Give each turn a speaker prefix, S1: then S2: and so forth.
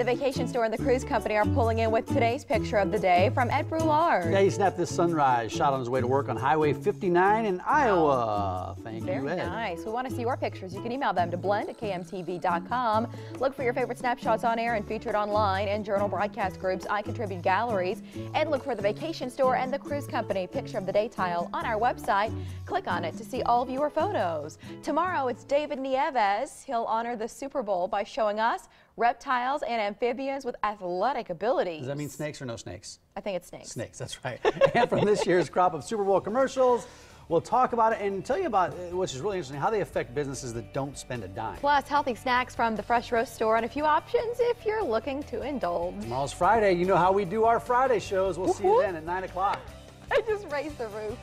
S1: The vacation store and the cruise company are pulling in with today's picture of the day from Ed Brulard.
S2: Yeah, he snapped this sunrise shot on his way to work on Highway 59 in Iowa.
S1: Very nice. We want to see your pictures. You can email them to blend at kmtv.com. Look for your favorite snapshots on air and featured online in Journal Broadcast Group's I Contribute galleries. And look for the vacation store and the cruise company picture of the day tile on our website. Click on it to see all of your photos. Tomorrow it's David Nieves. He'll honor the Super Bowl by showing us reptiles and amphibians with athletic abilities.
S2: Does that mean snakes or no snakes?
S1: I think it's snakes.
S2: Snakes, that's right. and from this year's crop of Super Bowl commercials, we'll talk about it and tell you about, uh, which is really interesting, how they affect businesses that don't spend a dime.
S1: Plus, healthy snacks from the Fresh Roast store and a few options if you're looking to indulge.
S2: Tomorrow's Friday. You know how we do our Friday shows. We'll see you then at 9 o'clock.
S1: I just raised the roof.